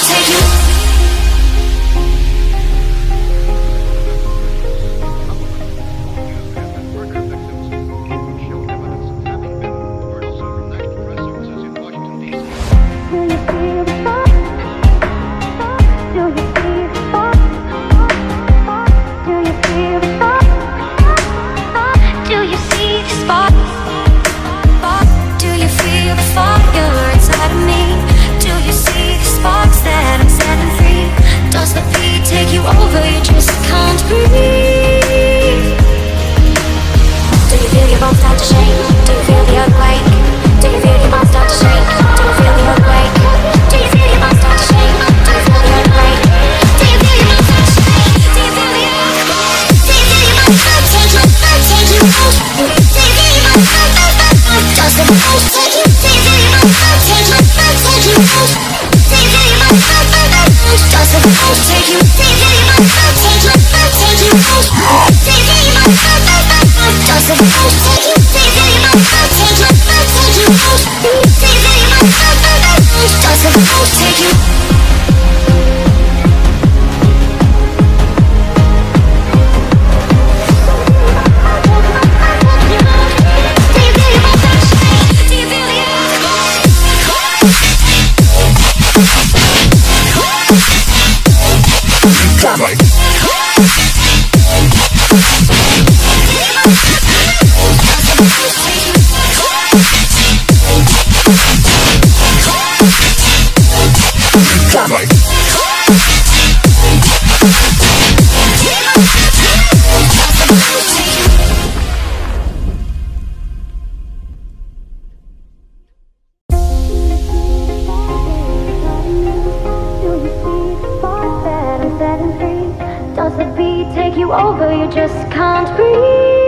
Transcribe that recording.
Take you. you. Come on. set free. Does the beat take you over? You just can't breathe.